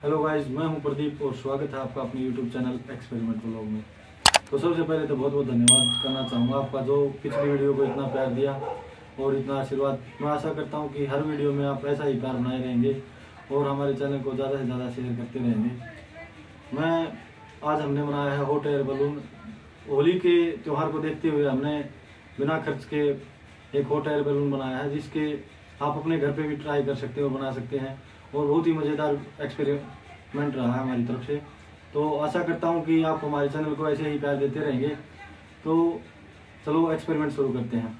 Hello guys मैं हूँ प्रदीप और स्वागत है आपका अपने यूट्यूब चैनल एक्सपेरिमेंट ब्लॉग में। तो सबसे पहले तो बहुत बहुत धन्यवाद करना चाहूँगा आपका जो पिछली वीडियो को इतना प्यार दिया और इतना आशीर्वाद। मैं आशा करता हूँ कि हर वीडियो में आप ऐसा ही प्यार बनाए रहेंगे और हमारे चैनल को ज़्यादा से ज़्यादा शेयर करते रहेंगे। मैं, आज हमने बनाया है हॉट एयर बलून होली के त्यौहार को देखते हुए हमने बिना खर्च के एक हॉट एयर बलून बनाया है, जिसके आप अपने घर पे भी ट्राई कर सकते हो, बना सकते हैं। और बहुत ही मज़ेदार एक्सपेरिमेंट रहा है हमारी तरफ़ से। तो आशा करता हूँ कि आप हमारे चैनल को ऐसे ही प्यार देते रहेंगे। तो चलो एक्सपेरिमेंट शुरू करते हैं।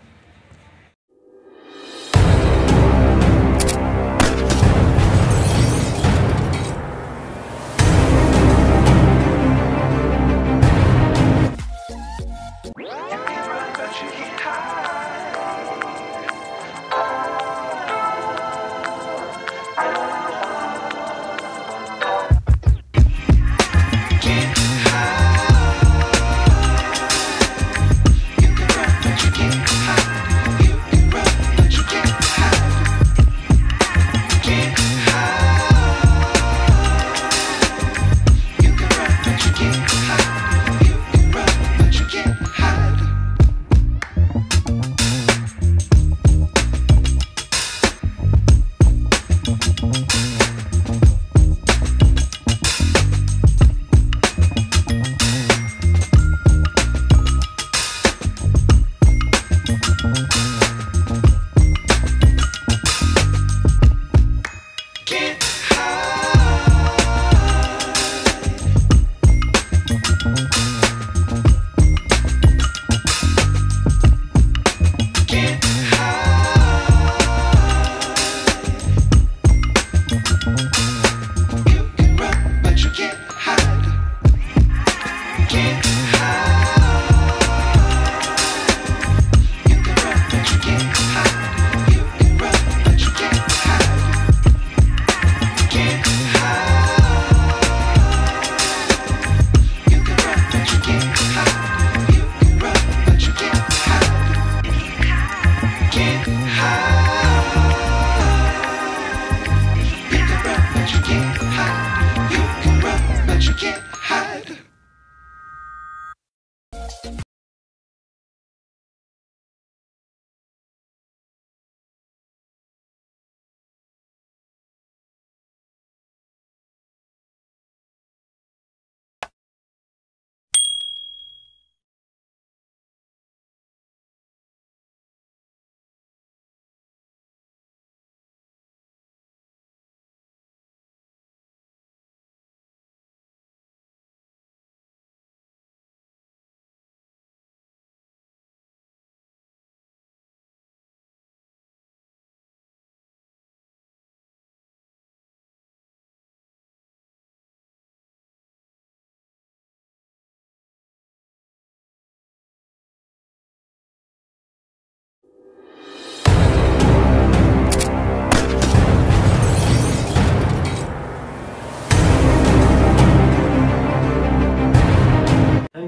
kick.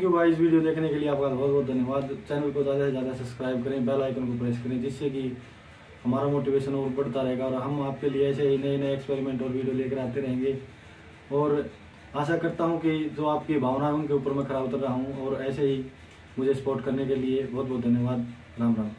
थैंक यू इस वीडियो देखने के लिए आपका बहुत बहुत धन्यवाद। चैनल को ज़्यादा से ज़्यादा सब्सक्राइब करें, बेल आइकन को प्रेस करें, जिससे कि हमारा मोटिवेशन और बढ़ता रहेगा और हम आपके लिए ऐसे ही नए नए एक्सपेरिमेंट और वीडियो लेकर आते रहेंगे। और आशा करता हूँ कि जो आपकी भावना है उनके ऊपर मैं खरा उतर रहा हूँ और ऐसे ही मुझे सपोर्ट करने के लिए बहुत बहुत धन्यवाद। राम राम।